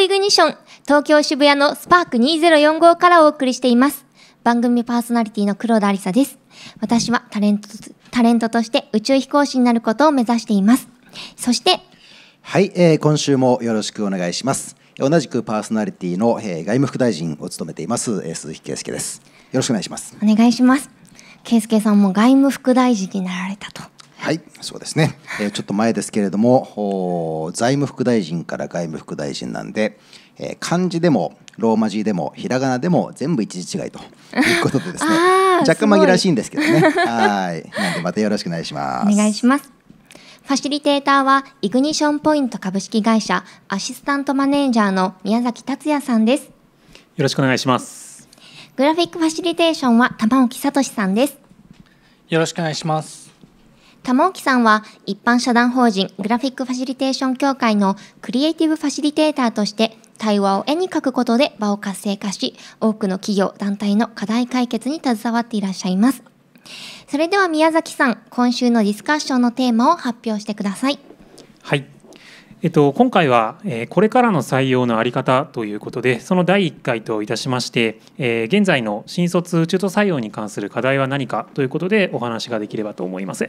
イグニッション東京渋谷のスパーク2045からお送りしています。番組パーソナリティの黒田ありさです。私はタレントタレントとして宇宙飛行士になることを目指しています。そしてはい、えー、今週もよろしくお願いします。同じくパーソナリティの、えー、外務副大臣を務めています、えー、鈴木圭介です。よろしくお願いします。お願いします。圭介さんも外務副大臣になられたとはい。そうですね、えー、ちょっと前ですけれども財務副大臣から外務副大臣なんで、えー、漢字でもローマ字でもひらがなでも全部一字違いということでですね。若干紛らわしいんですけどね。はい。なんでまたよろしくお願いします。お願いします。ファシリテーターはイグニションポイント株式会社アシスタントマネージャーの宮崎達也さんです。よろしくお願いします。グラフィックファシリテーションは玉置聡さんです。よろしくお願いします玉置さんは一般社団法人グラフィックファシリテーション協会のクリエイティブファシリテーターとして対話を絵に描くことで場を活性化し多くの企業団体の課題解決に携わっていらっしゃいます。それでは宮崎さん今週のディスカッションのテーマを発表してください。はい。えっと、今回は、えー、これからの採用の在り方ということでその第1回といたしまして、えー、現在の新卒中途採用に関する課題は何かということでお話ができればと思います。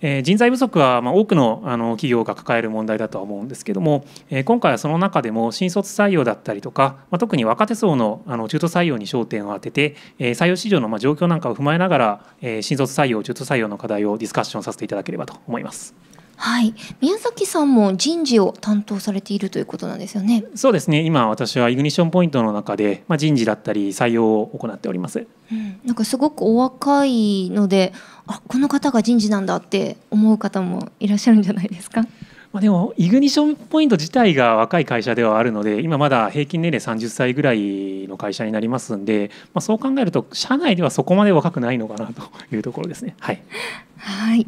えー、人材不足はまあ多くのあの企業が抱える問題だとは思うんですけども、えー、今回はその中でも新卒採用だったりとか、まあ、特に若手層のあの中途採用に焦点を当てて、えー、採用市場のまあ状況なんかを踏まえながら、えー、新卒採用中途採用の課題をディスカッションさせていただければと思います。はい、宮崎さんも人事を担当されているということなんですよね。そうですね。今私はイグニッションポイントの中で、まあ、人事だったり採用を行っております。うん、なんかすごくお若いので、あこの方が人事なんだって思う方もいらっしゃるんじゃないですか？まあ、でもイグニッションポイント自体が若い会社ではあるので今まだ平均年齢30歳ぐらいの会社になりますんで、まあ、そう考えると社内ではそこまで若くないのかなというところですね。はい、はい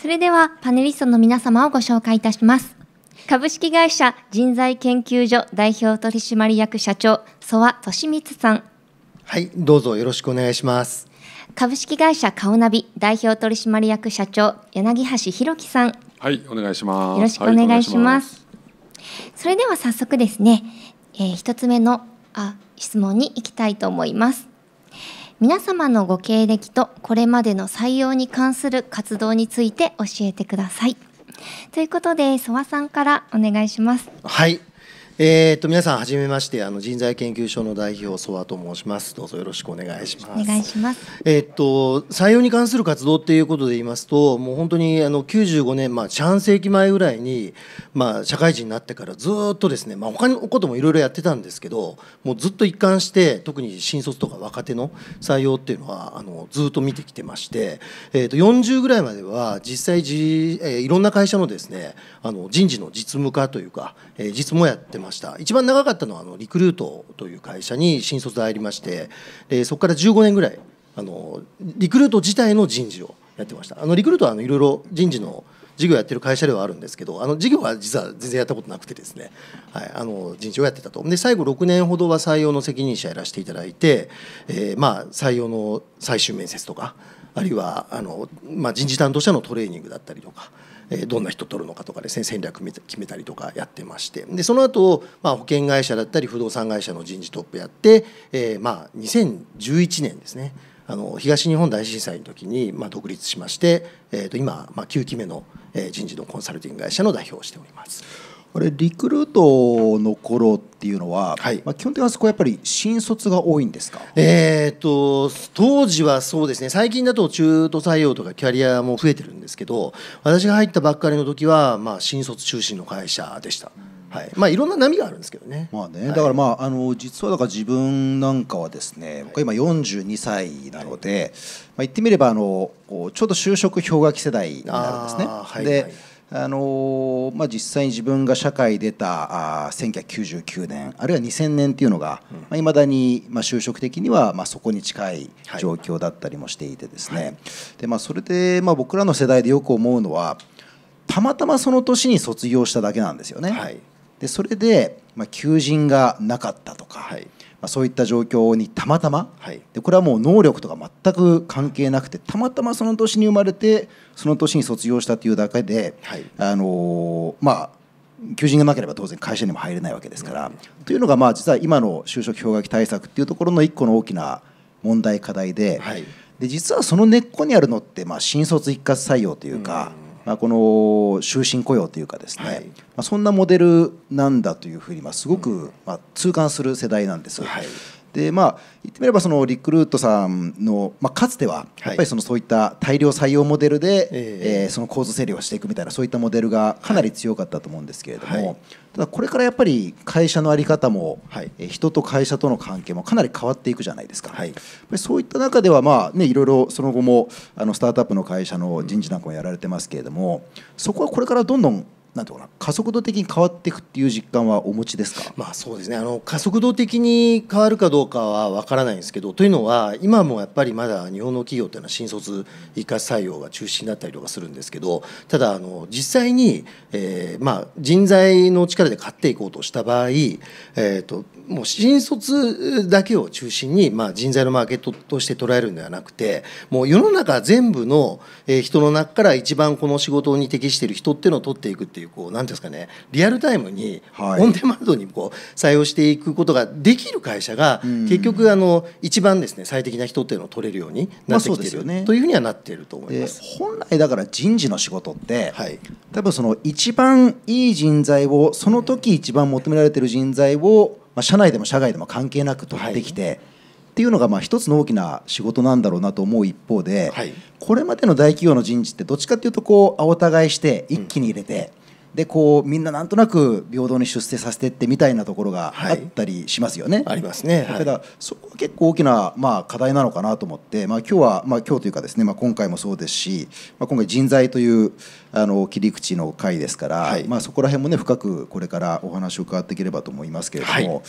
それではパネリストの皆様をご紹介いたします。株式会社人材研究所代表取締役社長曽我俊光さん。はい、どうぞよろしくお願いします。株式会社カオナビ代表取締役社長柳橋弘樹さん。はい、お願いします。よろしくお願いします。はい、ますそれでは早速ですね、えー、一つ目のあ質問に行きたいと思います。皆様のご経歴とこれまでの採用に関する活動について教えてください。ということで、諏訪さんからお願いします。はい、えーと、皆さんはじめましてあの人材研究所の代表曽我と申します。どうぞよろしくお願いします。お願いします。えっ、と採用に関する活動っていうことで言いますともう本当にあの95年まあ半世紀前ぐらいにまあ社会人になってからずっとですねまあ他のこともいろいろやってたんですけどもうずっと一貫して特に新卒とか若手の採用っていうのはあのずっと見てきてましてえっ、と40ぐらいまでは実際じ、えー、いろんな会社のですねあの人事の実務課というか、えー、実務をやってまました。一番長かったのはあのリクルートという会社に新卒で入りましてでそこから15年ぐらいあのリクルート自体の人事をやってました。あのリクルートはあのいろいろ人事の事業やってる会社ではあるんですけどあの事業は実は全然やったことなくてですね、はい、あの人事をやってたと。で最後6年ほどは採用の責任者やらせていただいて、えー、まあ採用の最終面接とかあるいはあの、まあ、人事担当者のトレーニングだったりとかどんな人取るのかとかですね戦略決めたりとかやってましてでその後、まあ保険会社だったり不動産会社の人事トップやって、えー、まあ2011年ですねあの東日本大震災の時にまあ独立しまして、えー、と今、まあ、9期目の人事のコンサルティング会社の代表をしております。あれリクルートの頃っていうのは、はい、まあ、基本的にはそこはやっぱり新卒が多いんですか、えーと、当時はそうですね。最近だと中途採用とかキャリアも増えてるんですけど私が入ったばっかりの時は、まあ、新卒中心の会社でした。はい。まあ、いろんな波があるんですけどね。まあね、だからまあ、あの実はだから自分なんかはですね、僕は今42歳なので、まあ、言ってみればあのちょうど就職氷河期世代になるんですね。はい、で、はいあのまあ、実際に自分が社会出たあ1999年あるいは2000年っていうのがいまあ、未だに、まあ、就職的には、まあ、そこに近い状況だったりもしていてですね、はい、でまあ、それで、まあ、僕らの世代でよく思うのはたまたまその年に卒業しただけなんですよね。はい、でそれで、まあ、求人がなかったとか、はい。まあ、そういった状況にたまたま、はい、でこれはもう能力とか全く関係なくてたまたまその年に生まれてその年に卒業したというだけで、はい、あのまあ求人がなければ当然会社にも入れないわけですから。というのがまあ実は今の就職氷河期対策っていうところの一個の大きな問題課題ではい、で実はその根っこにあるのってまあ新卒一括採用というか。まあ、この終身雇用というかですね、はい、まあ、そんなモデルなんだというふうにまあすごくまあ痛感する世代なんです。はい。でまあ言ってみればそのリクルートさんの、まあ、かつてはやっぱりそのそういった大量採用モデルで、はい、えー、その構造整理をしていくみたいなそういったモデルがかなり強かったと思うんですけれども、はい、ただこれからやっぱり会社の在り方も、はい、人と会社との関係もかなり変わっていくじゃないですか、はい、そういった中ではまあ、ね、いろいろその後もあのスタートアップの会社の人事なんかもやられてますけれどもそこはこれからどんどんなんていうかな加速度的に変わっていくっていう実感はお持ちですか、まあ、そうですね。あの加速度的に変わるかどうかは分からないんですけどというのは今もやっぱりまだ日本の企業というのは新卒一括採用が中心になったりとかするんですけどただあの実際に、えーまあ、人材の力で買っていこうとした場合、えーともう新卒だけを中心に、まあ、人材のマーケットとして捉えるんではなくてもう世の中全部の人の中から一番この仕事に適している人っていうのを取っていくっていうこう何ですかねリアルタイムにオンデマンドにこう採用していくことができる会社が結局あの一番ですね最適な人っていうのを取れるようになってきてる、ね、というふうにはなっていると思います。本来だから人事の仕事って、はい、多分その一番いい人材をその時一番求められている人材をまあ、社内でも社外でも関係なく取ってきて、はい、っていうのがまあ一つの大きな仕事なんだろうなと思う一方で、はい、これまでの大企業の人事ってどっちかっていうとこう青互いして一気に入れて、でこうみんななんとなく平等に出世させてってみたいなところがあったりしますよね。はい、ありますね。だからそこは結構大きなまあ課題なのかなと思って、まあ今日はまあ今日というかですね、まあ今回もそうですし、まあ今回人材というあの切り口の回ですから、はい、まあそこら辺もね深くこれからお話を伺っていければと思いますけれども、はい、例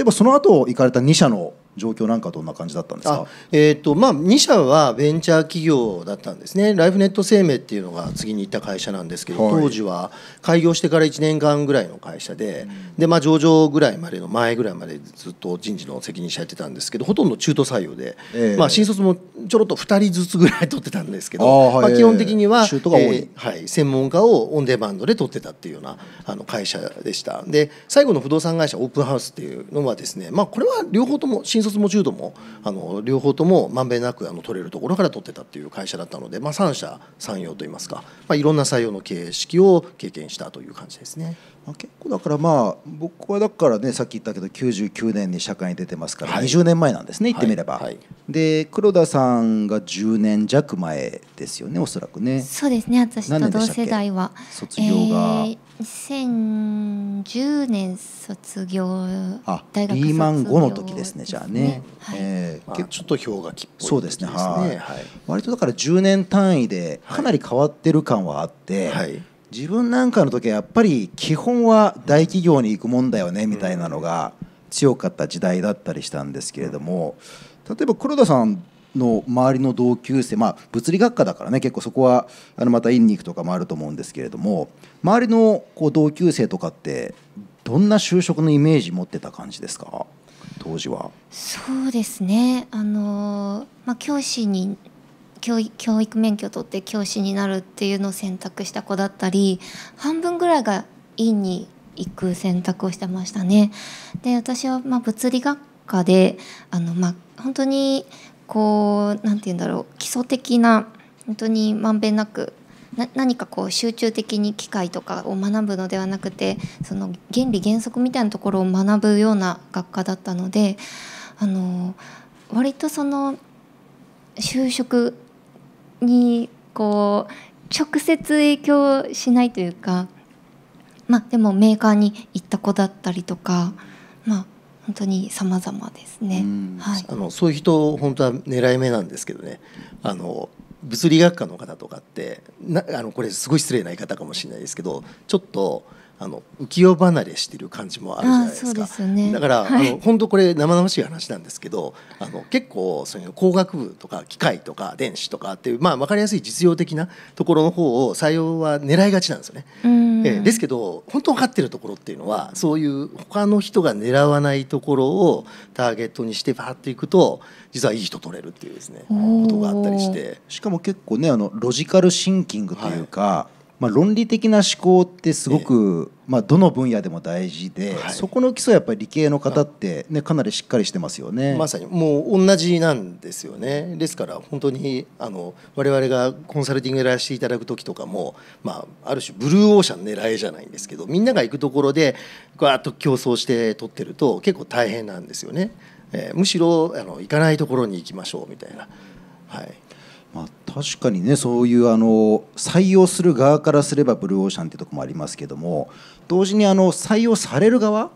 えばその後行かれた2社の状況なんかどんな感じだったんですか？えっ、ー、とまあ2社はベンチャー企業だったんですね。ライフネット生命っていうのが次に行った会社なんですけど、はい、当時は開業してから1年間ぐらいの会社で、うん、でまあ上場ぐらいまでの前ぐらいまでずっと人事の責任者やってたんですけど、ほとんど中途採用で、えー、まあ新卒もちょろっと2人ずつぐらい取ってたんですけど、あまあ基本的には、中途が多い、えー、はい専門家をオンデマンドで取ってたっていうようなあの会社でした。で最後の不動産会社オープンハウスっていうのはですね、まあ、これは両方とも新卒も中途もあの両方ともまんべんなくあの取れるところから取ってたっていう会社だったので、まあ、三者三様といいますか、まあ、いろんな採用の形式を経験したという感じですね。まあ、結構だからまあ僕はだからねさっき言ったけど99年に社会に出てますから20年前なんですね、言ってみれば、はい。はい、で黒田さんが10年弱前ですよねおそらくね。そうですね私と同世代は。卒業が、えー、2010年卒業あ大学リーマン後の時ですねじゃあね、はい、えー、まあ、ちょっと氷河期っぽい、そうですねはい、割とだから10年単位でかなり変わってる感はあって、はい自分なんかの時はやっぱり基本は大企業に行くもんだよねみたいなのが強かった時代だったりしたんですけれども例えば黒田さんの周りの同級生まあ物理学科だからね結構そこはあのまた院に行くとかもあると思うんですけれども周りのこう同級生とかってどんな就職のイメージ持ってた感じですか？当時は。そうですね。あの、まあ、教師に教育免許取って教師になるっていうのを選択した子だったり半分ぐらいが院に行く選択をしてましたね。で私はま物理学科であの、まあ、本当にこう何て言うんだろう基礎的な本当にまんべんなくな何かこう集中的に機械とかを学ぶのではなくてその原理原則みたいなところを学ぶような学科だったのであの割とその就職にこう直接影響しないというかまあでもメーカーに行った子だったりとかまあ本当に様々ですね。はい、あのそういう人本当は狙い目なんですけどね。あの物理学科の方とかってなあのこれすごい失礼な言い方かもしれないですけどちょっとあの浮世離れしてる感じもあるじゃないですか。すね、だから、はい、あの本当これ生々しい話なんですけど、あの結構そういう工学部とか機械とか電子とかっていうまあ分かりやすい実用的なところの方を採用は狙いがちなんですよね。えですけど本当分かってるところっていうのはそういう他の人が狙わないところをターゲットにしてバーっていくと実はいい人取れるっていうですねことがあったりして。しかも結構ねあのロジカルシンキングというか。はいまあ、論理的な思考ってすごく、まあ、どの分野でも大事で、はい、そこの基礎はやっぱり理系の方って、ね、かなりしっかりしてますよね。まさにもう同じなんですよね。ですから本当にあの我々がコンサルティングやらせていただく時とかも、まあ、ある種ブルーオーシャン狙いじゃないんですけどみんなが行くところでガーッと競争して取ってると結構大変なんですよね、えー、むしろあの行かないところに行きましょうみたいな。はいまあ、確かにねそういうあの採用する側からすればブルーオーシャンっていうとこもありますけども同時にあの採用される側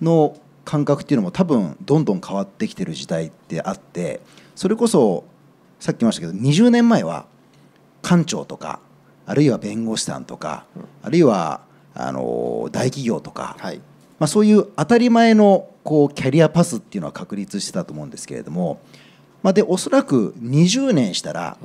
の感覚っていうのも多分どんどん変わってきてる時代ってあってそれこそさっき言いましたけど20年前は官庁とかあるいは弁護士さんとか、あるいはあの大企業とか、はい、まあ、そういう当たり前のこうキャリアパスっていうのは確立してたと思うんですけれどもまあ、でおそらく20年したら、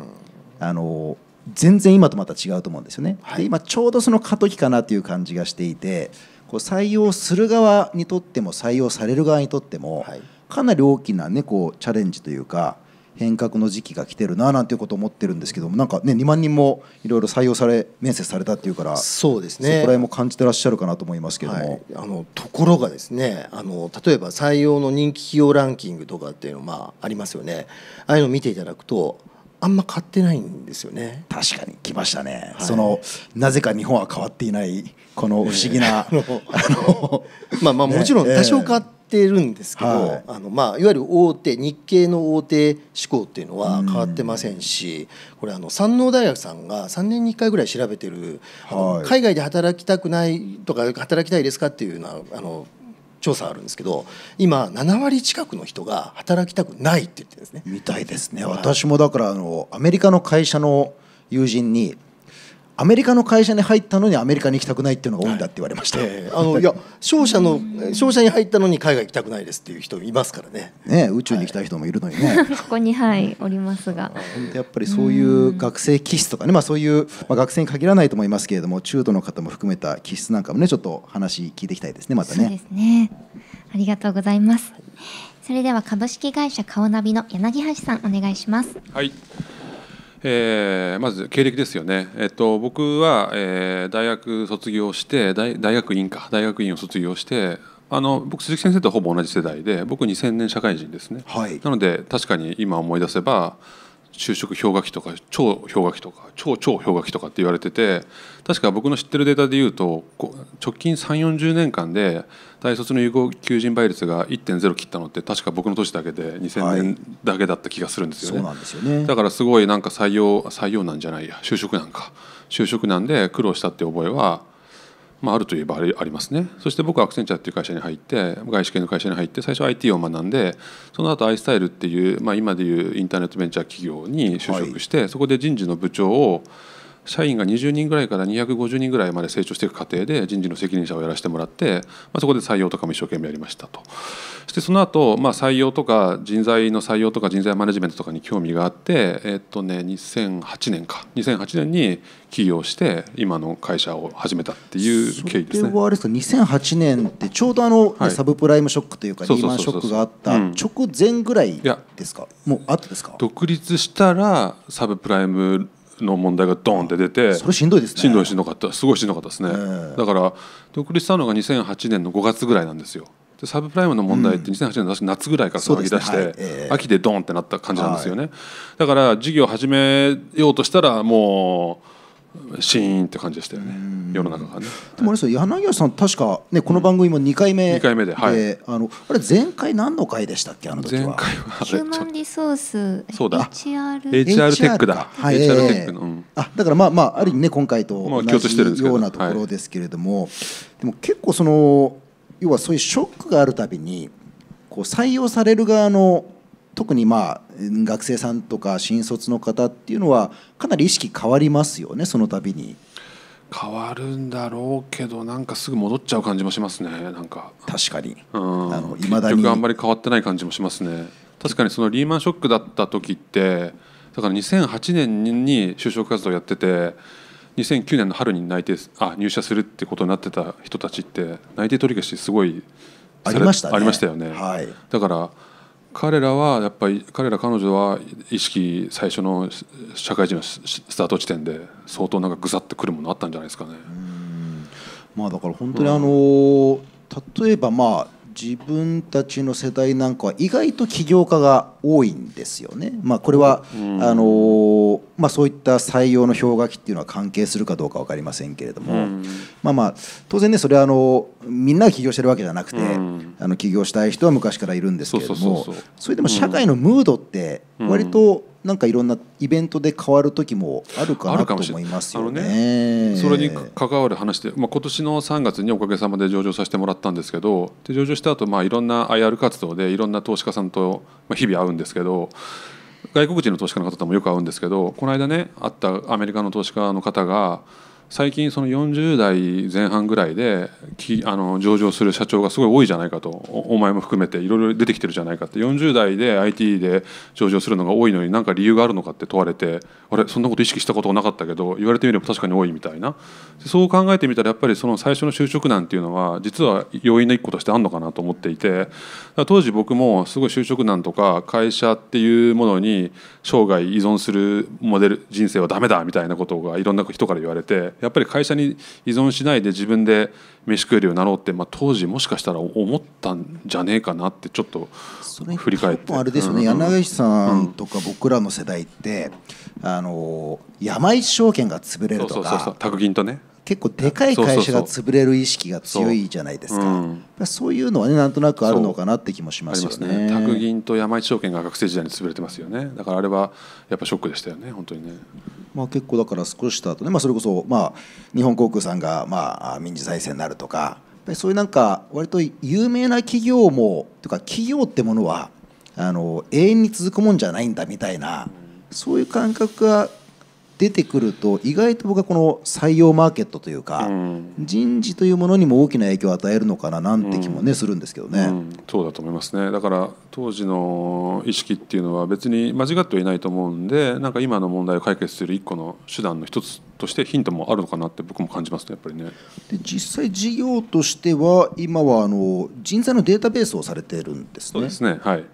あの全然今とまた違うと思うんですよね。はい、で今ちょうどその過渡期かなという感じがしていてこう採用する側にとっても採用される側にとっても、かなり大きな、ね、こうチャレンジというか変革の時期が来てるななんていうことを思ってるんですけどもなんかね2万人もいろいろ採用され面接されたっていうからそうですね。そこら辺も感じてらっしゃるかなと思いますけども、はい、あのところがですねあの例えば採用の人気企業ランキングとかっていうのまあありますよね。ああいうのを見ていただくとあんま買ってないんですよね。確かに来ましたね、はい、そのなぜか日本は変わっていないこの不思議な、えー、あのまあまあもちろん多少変わってるんですけど、はい。あのまあ、いわゆる大手日系の大手志向っていうのは変わってませんし、これあの山王大学さんが3年に1回ぐらい調べてる、はい、海外で働きたくないとか働きたいですかっていうようなあの調査あるんですけど今7割近くの人が働きたくないって言ってるんですね。みたいですね、私もだからあのアメリカの会社の友人にアメリカの会社に入ったのにアメリカに行きたたくないっていうのが多いんだって言われました、はい。えー、あのいや商社の商社に入ったのに海外行きたくないですっていう人いますからね。ね宇宙に行きたい人もいるのにね、はい、ここにはいおりますが。本当やっぱりそういう学生気質とかねまあそういう、まあ、学生に限らないと思いますけれども中途の方も含めた気質なんかもねちょっと話聞いていきたいですねまたね。そうですねありがとうございますそれでは株式会社カオナビの柳橋さんお願いしますはいえー、まず経歴ですよね、えっと、僕は、えー、大学卒業して大大学院か。大学院を卒業してあの僕鈴木先生とほぼ同じ世代で僕2000年社会人ですね、はい、なので確かに今思い出せば就職氷河期とか超氷河期とか超超氷河期とかって言われてて確か僕の知ってるデータでいうと直近3 4 0年間で大卒の有効求人倍率が1.0切ったのって確か僕の年だけで2000年だけだった気がするんですよね。よね。だからすごいなんか採用採用なんじゃないや就職なんか。就職なんで苦労したって覚えはまあ、あるといえばありますね。そして僕はアクセンチャーっていう会社に入って外資系の会社に入って最初 IT を学んでその後アイスタイルっていう、まあ、今でいうインターネットベンチャー企業に就職して、はい、そこで人事の部長を社員が20人ぐらいから250人ぐらいまで成長していく過程で人事の責任者をやらせてもらって、まあ、そこで採用とかも一生懸命やりましたと。そしてその後、まあ採用とか人材の採用とか人材マネジメントとかに興味があって、えっとね、2008年か。2008年に起業して今の会社を始めたっていう経緯ですね。それはあれですか？2008年ってちょうどあの、はい、サブプライムショックというかリーマンショックがあった直前ぐらいですか、うん、もう後ですか？独立したらサブプライムの問題がドーンって出てそれしんどいですね。しんどいしんどかった。すごいしんどかったですね、だから独立したのが2008年の5月ぐらいなんですよ。でサブプライムの問題って2008年の夏ぐらいから騒ぎ出して、ね。はい。えー、秋でドーンってなった感じなんですよね、はい、だから事業を始めようとしたらもうシーンって感じでしたよね。世の中がね。でもあれです柳家さん確かねこの番組も2回目で、2回目で、はい、あのあれ前回何の回でしたっけあの時は。前回はヒューマンリソースそうだ。HR, HR テックだ、はい、HR テックの、うん、あだからまあまあある意味ね今回と同じようなところですけれども、でも結構その要はそういうショックがあるたびにこう採用される側の特にまあ学生さんとか新卒の方っていうのはかなり意識変わりますよねその度に。変わるんだろうけどなんかすぐ戻っちゃう感じもしますねなんか。確かに、うん、あの未だに。結局あんまり変わってない感じもしますね。確かにそのリーマンショックだった時ってだから2008年に就職活動やってて2009年の春に内定あ入社するってことになってた人たちって内定取り消しすごいありました、ね、ありましたよね、はい、だから彼らはやっぱり彼ら彼女は意識最初の社会人のスタート地点で相当なんかぐさってくるものあったんじゃないですかね。まあだから本当にあの、例えばまあ自分たちの世代なんかは意外と起業家が多いんですよね。まあ、これは、あのまあ、そういった採用の氷河期っていうのは関係するかどうか分かりませんけれども、まあまあ当然ねそれはあのみんなが起業してるわけじゃなくて、あの起業したい人は昔からいるんですけれどもそれでも社会のムードって割と、なんかいろんなイベントで変わる時もあるかなと思いますよね。ね。それに関わる話で、まあ、今年の3月におかげさまで上場させてもらったんですけどで上場した後、まあいろんな IR 活動でいろんな投資家さんと日々会うんですけど外国人の投資家の方ともよく会うんですけどこの間ね会ったアメリカの投資家の方が最近その40代前半ぐらいできあの上場する社長がすごい多いじゃないかとお前も含めていろいろ出てきてるじゃないかって。40代で IT で上場するのが多いのに何か理由があるのかって問われてあれそんなこと意識したことがなかったけど言われてみれば確かに多いみたいな。そう考えてみたらやっぱりその最初の就職難っていうのは実は要因の一個としてあるのかなと思っていて当時僕もすごい就職難とか会社っていうものに生涯依存するモデル人生はダメだみたいなことがいろんな人から言われてやっぱり会社に依存しないで自分で飯食えるようになろうって、まあ、当時もしかしたら思ったんじゃねえかなってちょっと振り返って。あれですよね、うん、柳さんとか僕らの世代って、あの山一証券が潰れるとか。宅銀とね。結構でかい会社が潰れる意識が強いじゃないですか。そう。いうのはねなんとなくあるのかなって気もしますよね。宅銀と山一証券が学生時代に潰れてますよね。だからあれはやっぱショックでしたよね本当にねまあ結構だから少しした後ね、まあ、それこそまあ日本航空さんがまあ民事再生になるとかやっぱりそういうなんか割と有名な企業もとか企業ってものはあの永遠に続くもんじゃないんだみたいなそういう感覚が出てくると意外と僕はこの採用マーケットというか、うん、人事というものにも大きな影響を与えるのかななんて気もね、うん、するんですけどね、うん、そうだと思いますね。だから当時の意識っていうのは別に間違ってはいないと思うんでなんか今の問題を解決する一個の手段の一つとしてヒントもあるのかなって僕も感じますねやっぱりね。で実際事業としては今はあの人材のデータベースをされているんですね。そうですね。はい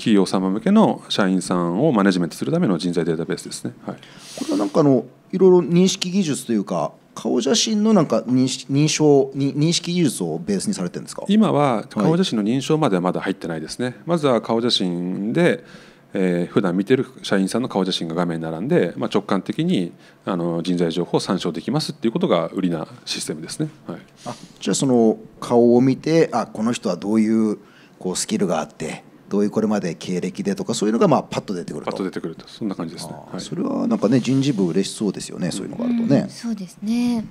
企業様向けの社員さんをマネジメントするための人材データベースですね。はい、これはなんかあのいろいろ認識技術というか顔写真のなんか認認証認識技術をベースにされてるんですか？今は顔写真の認証まではまだ入ってないですね、はい、まずは顔写真で、えー、普段見てる社員さんの顔写真が画面に並んで、まあ、直感的にあの人材情報を参照できますっていうことが売りなシステムですね、はい、あじゃあその顔を見てあこの人はどういうこうスキルがあってどういうこれまで経歴でとかそういうのがまあパッと出てくると。パッと出てくるとそんな感じですね、はい、それはなんかね人事部嬉しそうですよね、そういうのがあるとね、そうですね。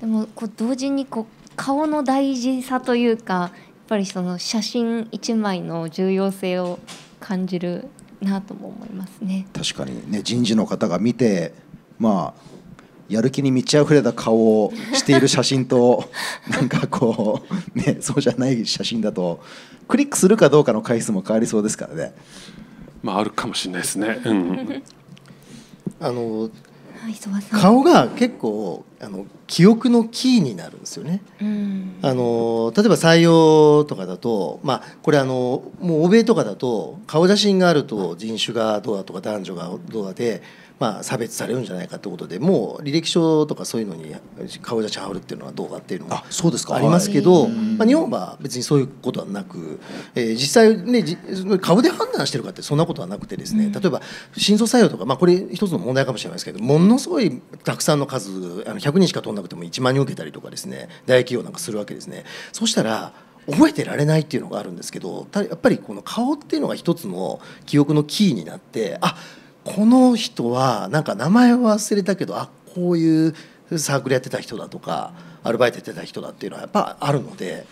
でもこう同時にこう顔の大事さというかやっぱりその写真一枚の重要性を感じるなとも思いますね。確かにね人事の方が見てまあやる気に満ち溢れた顔をしている写真となんかこうねそうじゃない写真だとクリックするかどうかの回数も変わりそうですからね。まああるかもしれないですね。うん、あの顔が結構あの記憶のキーになるんですよね。あの例えば採用とかだと、まあ、これあのもう欧米とかだと顔写真があると人種がどうだとか男女がどうだでまあ、差別されるんじゃないかということでもう履歴書とかそういうのに顔写真貼るっていうのはどうかっていうのがありますけど、まあ、日本は別にそういうことはなく、えー、実際ね顔で判断してるかってそんなことはなくてですね例えば新卒採用とか、まあ、これ一つの問題かもしれないですけどものすごいたくさんの数あの100人しか取らなくても1万人受けたりとかですね大企業なんかするわけですね。そうしたら覚えてられないっていうのがあるんですけどやっぱりこの顔っていうのが一つの記憶のキーになってあこの人はなんか名前は忘れたけどあこういうサークルやってた人だとかアルバイトやってた人だっていうのはやっぱあるので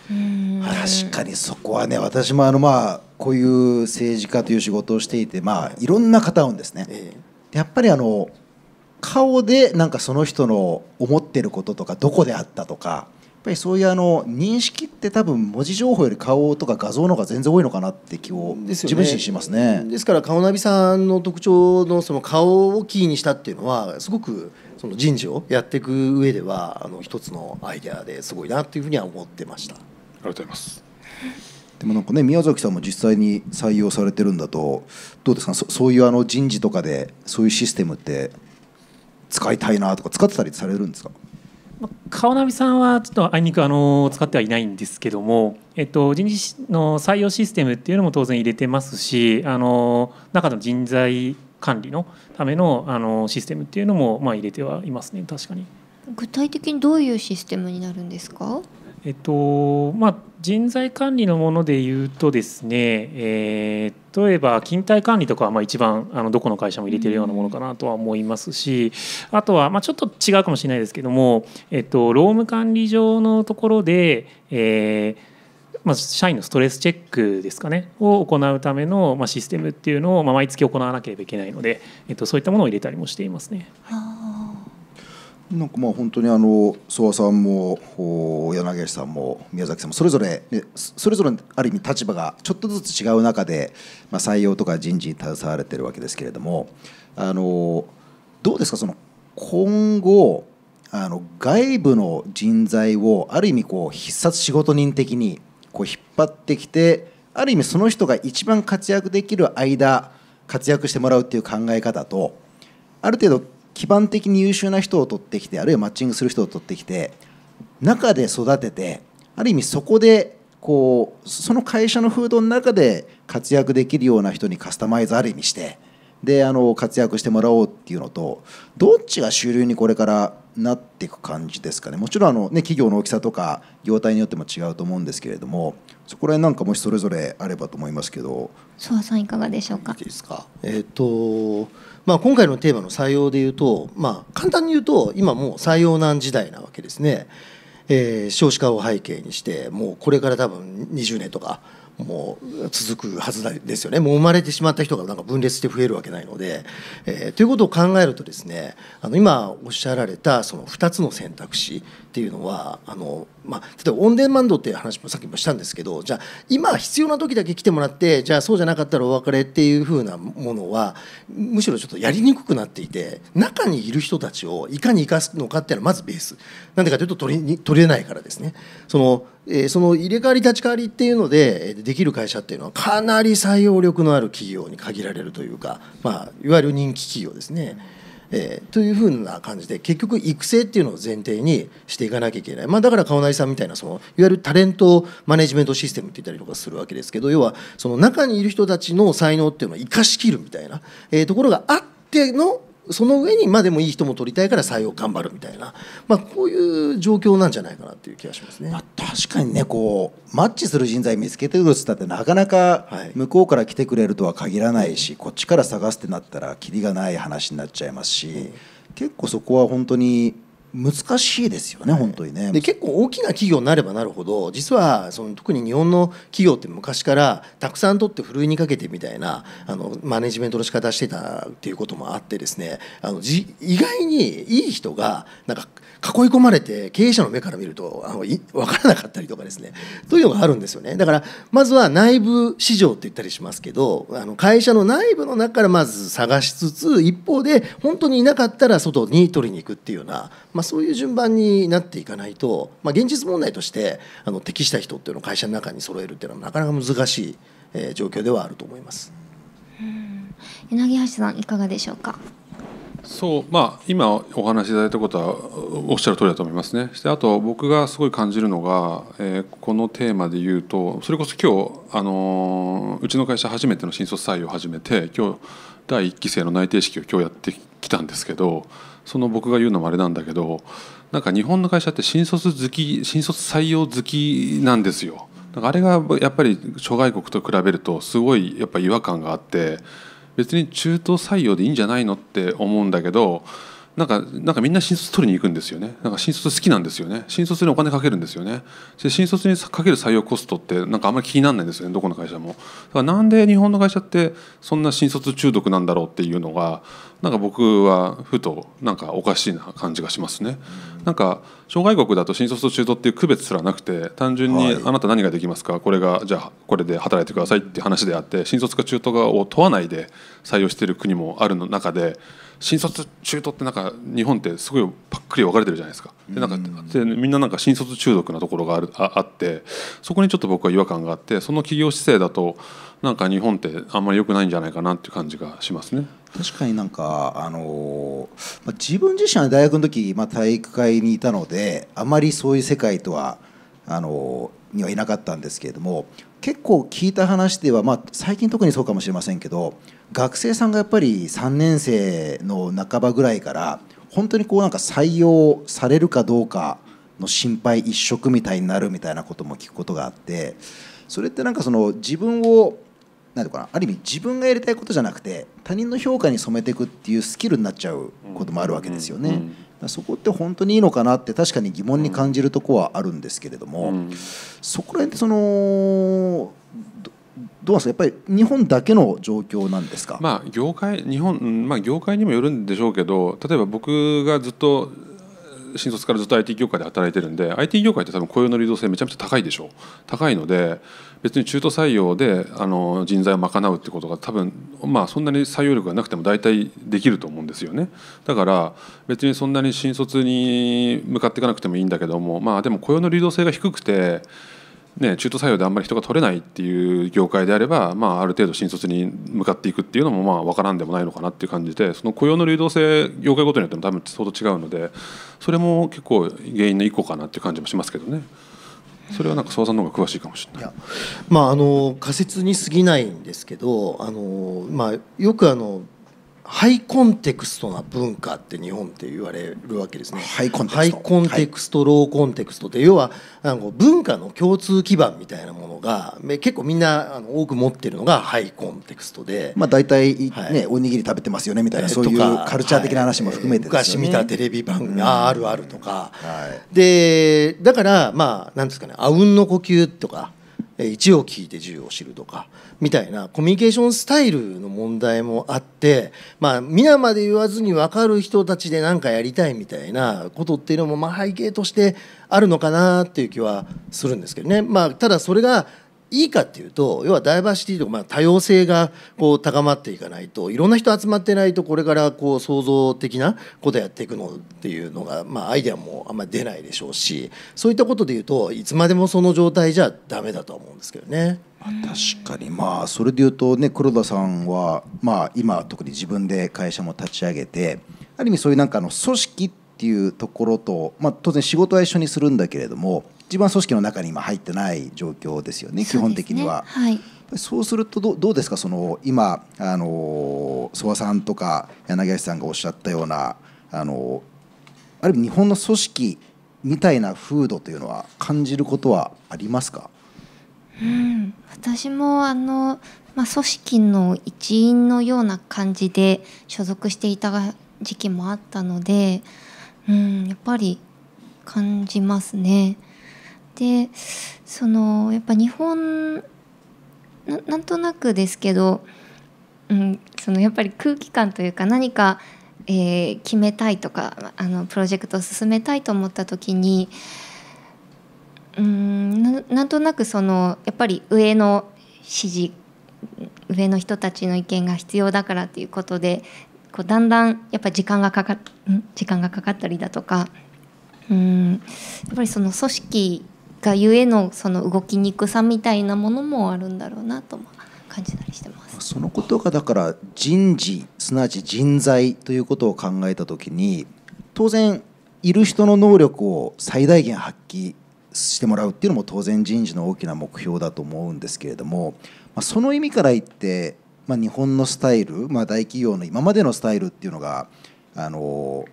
確かにそこはね私もあのまあこういう政治家という仕事をしていてまあいろんな方会うんですね。えー、やっぱりあの顔でなんかその人の思ってることとかどこであったとかぱりそういうあの認識って多分文字情報より顔とか画像の方が全然多いのかなって気を自分自身しますね。ですから顔ナビさんの特徴のその顔をキーにしたっていうのはすごくその人事をやっていく上ではあの一つのアイデアですごいなというふうには思ってました。ありがとうございます。でもなんかね宮崎さんも実際に採用されてるんだとどうですか？そそういうあの人事とかでそういうシステムって使いたいなとか使ってたりされるんですか？川波さんはちょっとあいにくあの使ってはいないんですけども、えっと、人事の採用システムっていうのも当然入れてますしあの中の人材管理のためのあのシステムっていうのもまあ入れてはいますね確かに。具体的にどういうシステムになるんですか？えっとまあ、人材管理のものでいうとですね、えー、例えば勤怠管理とかはまあ一番あのどこの会社も入れてるようなものかなとは思いますしあとはまあちょっと違うかもしれないですけども、えっと、労務管理上のところで、えーまあ、社員のストレスチェックですかねを行うための、まあ、システムっていうのを、まあ、毎月行わなければいけないので、えっと、そういったものを入れたりもしていますね。なんかまあ本当にあの諏訪さんも柳橋さんも宮崎さんもそれぞれ、ね、それぞれある意味立場がちょっとずつ違う中で、まあ、採用とか人事に携われてるわけですけれどもあのどうですかその今後あの外部の人材をある意味こう必殺仕事人的にこう引っ張ってきてある意味その人が一番活躍できる間活躍してもらうっていう考え方とある程度基盤的に優秀な人を取ってきてあるいはマッチングする人を取ってきて中で育ててある意味そこでこうその会社の風土の中で活躍できるような人にカスタマイズある意味してであの活躍してもらおうっていうのとどっちが主流にこれからなっていく感じですかね。もちろんあの、ね、企業の大きさとか業態によっても違うと思うんですけれどもそこら辺なんかもしそれぞれあればと思いますけど。諏訪さんいかがでしょうか？いいですか？えー、っとまあ、今回のテーマの採用でいうと、まあ、簡単に言うと今もう採用難時代なわけですね、えー、少子化を背景にしてもうこれから多分20年とかもう続くはずですよね。もう生まれてしまった人がなんか分裂して増えるわけないので、えー、ということを考えるとですねあの今おっしゃられたその2つの選択肢っていうのはあの、まあ、例えばオンデマンドっていう話もさっきもしたんですけどじゃあ今必要な時だけ来てもらってじゃあそうじゃなかったらお別れっていうふうなものはむしろちょっとやりにくくなっていて中にいる人たちをいかに生かすのかっていうのはまずベースなんでかというと取り取れないからですね。そのえー、その入れ替わり立ち替わりっていうのでできる会社っていうのはかなり採用力のある企業に限られるというか、まあ、いわゆる人気企業ですね。えー、というふうな感じで結局育成っていうのを前提にしていかなきゃいけない、まあ、だから川内さんみたいなそのいわゆるタレントマネジメントシステムって言ったりとかするわけですけど要はその中にいる人たちの才能っていうのを生かしきるみたいな、えー、ところがあってのその上にまでもいい人も取りたいから採用頑張るみたいな、まあ、こういう状況なんじゃないかなっていう気がしますね、まあ、確かにねこうマッチする人材見つけてくるっつったってなかなか向こうから来てくれるとは限らないし、はい、こっちから探すってなったらきりがない話になっちゃいますし、はい、結構そこは本当に難しいですよね、本当にね。で結構大きな企業になればなるほど実はその特に日本の企業って昔からたくさん取ってふるいにかけてみたいなあのマネジメントの仕方してたっていうこともあってですねあのじ意外にいい人がなんか囲い込まれて経営者の目から見るとあのい分からなかったりとかですねというのがあるんですよねだからまずは内部市場って言ったりしますけどあの会社の内部の中からまず探しつつ一方で本当にいなかったら外に取りに行くっていうような、まあ、そういう順番になっていかないと、まあ、現実問題としてあの適した人っていうのを会社の中に揃えるっていうのはなかなか難しい、えー、状況ではあると思います。柳橋さんいかがでしょうか？そうまあ今お話しいただいたことはおっしゃる通りだと思いますね。であと僕がすごい感じるのが、えー、このテーマで言うとそれこそ今日、あのー、うちの会社初めての新卒採用を始めて今日第1期生の内定式を今日やってきたんですけどその僕が言うのもあれなんだけどなんか日本の会社って新卒好き新卒採用好きなんですよ。なんかあれがやっぱり諸外国と比べるとすごいやっぱ違和感があって。別に中途採用でいいんじゃないのって思うんだけどなんかなんかみんな新卒取りに行くんですよね。なんか新卒好きなんですよね。新卒にお金かけるんですよね。で新卒にかける採用コストってなんかあんまり気にならないんですよね。どこの会社も。だからなんで日本の会社ってそんな新卒中毒なんだろうっていうのがなんか僕はふとなんかおかしいな感じがしますね。なんか障害国だと新卒と中途っていう区別すらなくて単純にあなた何ができますか？これがじゃあこれで働いてくださいっていう話であって新卒か中途を問わないで採用している国もあるの中で新卒中途ってなんか日本ってすごいパックリ分かれてるじゃないですか。でなんかでみんななんか新卒中毒なところがあるああってそこにちょっと僕は違和感があってその企業姿勢だとなんか日本ってあんまり良くないんじゃないかなっていう感じがしますね。確かになんか、あのまあ、自分自身は大学の時、まあ、体育会にいたのであまりそういう世界とはあのにはいなかったんですけれども結構聞いた話では、まあ、最近特にそうかもしれませんけど学生さんがやっぱり3年生の半ばぐらいから本当にこうなんか採用されるかどうかの心配一色みたいになるみたいなことも聞くことがあってそれってなんかその自分をなんかなある意味自分がやりたいことじゃなくて他人の評価に染めていくっていうスキルになっちゃうこともあるわけですよね。そこって本当にいいのかなって確かに疑問に感じるとこはあるんですけれども、そこら辺ってそのどうですか？やっぱり日本だけの状況なんですか、まあ、業界日本、まあ、業界にもよるんでしょうけど例えば僕がずっと新卒からずっと IT 業界で働いてるんで IT 業界って多分雇用の流動性めちゃめちゃ高いでしょう。高いので別に中途採用であの人材を賄うってことが多分まあそんなに採用力がなくても大体できると思うんですよね。だから別にそんなに新卒に向かっていかなくてもいいんだけどもまあでも雇用の流動性が低くてね、中途採用であんまり人が取れないっていう業界であれば、まあ、ある程度新卒に向かっていくっていうのもまあ分からんでもないのかなっていう感じでその雇用の流動性業界ごとによっても多分相当違うのでそれも結構原因の一個かなっていう感じもしますけどね。それはなんか諏訪さんの方が詳しいかもしれない。いまああの仮説に過ぎないんですけど、あのまあよくあのハイコンテクストな文化って日本って言われるわけですね。ハイコンテクスト。ハイコンテクスト、はい、ローコンテクストで要はあの文化の共通基盤みたいなものが結構みんなあの多く持ってるのがハイコンテクストで、まあ大体ね、はい、おにぎり食べてますよねみたいな、そういうカルチャー的な話も含めて、ね。はい、昔見たテレビ番組、ああるあるとか、でだからまあなんですかねあうんの呼吸とか。1を聞いて10を知るとかみたいなコミュニケーションスタイルの問題もあってまあ皆まで言わずに分かる人たちで何かやりたいみたいなことっていうのもまあ背景としてあるのかなっていう気はするんですけどね、まあ、ただそれがいいかっていうと要はダイバーシティとか、まあ、多様性がこう高まっていかないといろんな人集まってないとこれからこう創造的なことやっていくのっていうのが、まあ、アイデアもあんまり出ないでしょうしそういったことでいうといつまでもその状態じゃダメだと思うんですけどね。確かにまあそれでいうとね黒田さんはまあ今特に自分で会社も立ち上げてある意味そういうなんかの組織っていうところと、まあ、当然仕事は一緒にするんだけれども一番組織の中に今入ってない状況ですよね、基本的には。はい、そうするとどうですか？その今あの曽我さんとか柳橋さんがおっしゃったようなあのある意味日本の組織みたいな風土というのは感じることはありますか、うん、私もあの、まあ、組織の一員のような感じで所属していた時期もあったので、うん、やっぱり感じますね。でそのやっぱ日本なんとなくですけど、うん、そのやっぱり空気感というか何か、えー、決めたいとかあのプロジェクトを進めたいと思った時にうんななんとなくそのやっぱり上の指示上の人たちの意見が必要だからっていうことでこうだんだんやっぱ時間がかか時間がかかったりだとかうんやっぱりその組織がゆえのその動きにくさみたいなものもあるんだろうなと感じたりしてます。そのことがだから人事すなわち人材ということを考えた時に当然いる人の能力を最大限発揮してもらうっていうのも当然人事の大きな目標だと思うんですけれども、まあ、その意味から言って、まあ、日本のスタイル、まあ、大企業の今までのスタイルっていうのがあの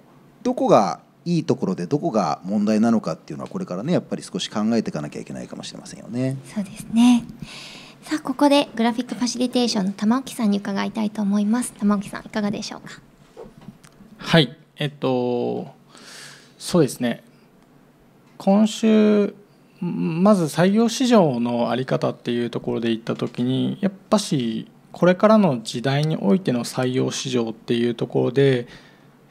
どこがいいところでどこが問題なのかっていうのはこれからねやっぱり少し考えていかなきゃいけないかもしれませんよね。そうですね。さあここでグラフィックファシリテーションの玉置さんに伺いたいと思います。玉置さんいかがでしょうか？はい。えっとそうですね。今週まず採用市場の在り方っていうところでいった時にやっぱしこれからの時代においての採用市場っていうところで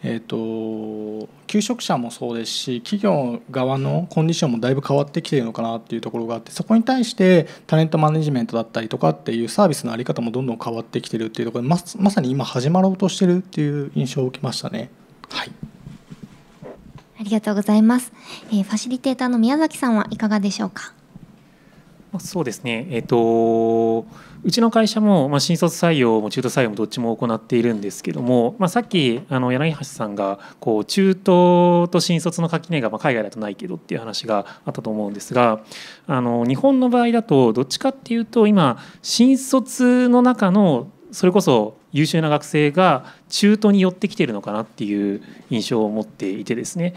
えーと、求職者もそうですし企業側のコンディションもだいぶ変わってきているのかなっていうところがあってそこに対してタレントマネジメントだったりとかっていうサービスの在り方もどんどん変わってきてるっていうところでままさに今始まろうとしてるっていう印象を受けましたね。はい。ありがとうございます、えー、ファシリテーターの宮崎さんはいかがでしょうか？そうですね、えーと、うちの会社も、まあ、新卒採用も中途採用もどっちも行っているんですけども、まあ、さっきあの柳橋さんがこう中途と新卒の垣根がまあ海外だとないけどっていう話があったと思うんですがあの日本の場合だとどっちかっていうと今新卒の中のそれこそ優秀な学生が中途に寄ってきてるのかなっていう印象を持っていてですね。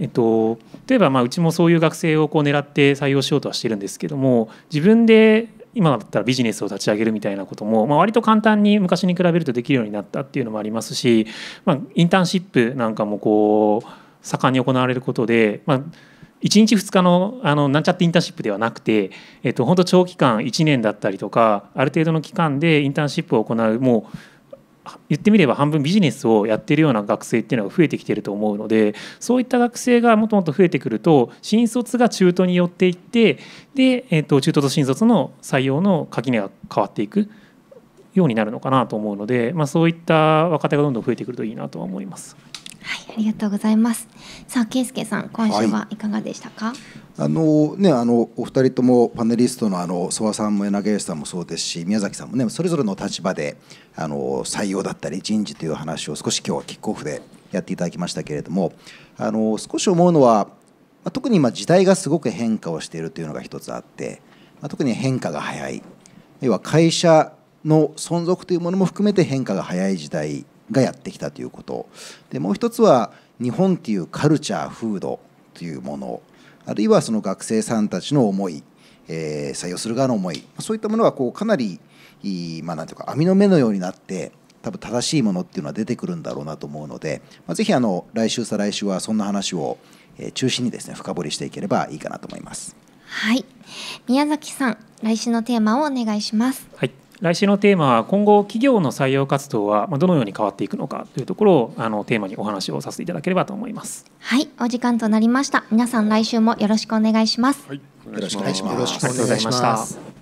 えっと、例えばまあうちもそういう学生をこう狙って採用しようとはしてるんですけども自分で今だったらビジネスを立ち上げるみたいなことも、まあ、割と簡単に昔に比べるとできるようになったっていうのもありますし、まあ、インターンシップなんかもこう盛んに行われることで、まあ、1日2日のあのなんちゃってインターンシップではなくて、えっと、本当長期間1年だったりとかある程度の期間でインターンシップを行うもう言ってみれば半分ビジネスをやってるような学生っていうのが増えてきてると思うのでそういった学生がもっともっと増えてくると新卒が中途によっていってで、えー、と中途と新卒の採用の垣根が変わっていくようになるのかなと思うので、まあ、そういった若手がどんどん増えてくるといいなとは思います。はい、ありがとうございます。さあ、圭介さん、今週はいかがでしたか？はい、あのね、あのお二人ともパネリストのあの曽我さんも柳吉さんもそうですし、宮崎さんもね、それぞれの立場であの採用だったり人事という話を少し今日はキックオフでやっていただきましたけれども、あの少し思うのは、特に今時代がすごく変化をしているというのが一つあって、特に変化が早い、要は会社の存続というものも含めて変化が早い時代がやってきたということ。でもう一つは日本っていうカルチャー風土というもの。あるいはその学生さんたちの思い、えー、採用する側の思いそういったものがこうかなりまあ、なんていうか網の目のようになって多分正しいものっていうのは出てくるんだろうなと思うので、まあ、ぜひあの来週再来週はそんな話を中心にですね深掘りしていければいいかなと思います。はい宮崎さん来週のテーマをお願いします。はい来週のテーマは今後企業の採用活動はどのように変わっていくのかというところをあのテーマにお話をさせていただければと思います。はいお時間となりました。皆さん来週もよろしくお願いします、はい、よろしくお願いします。よろしくお願いします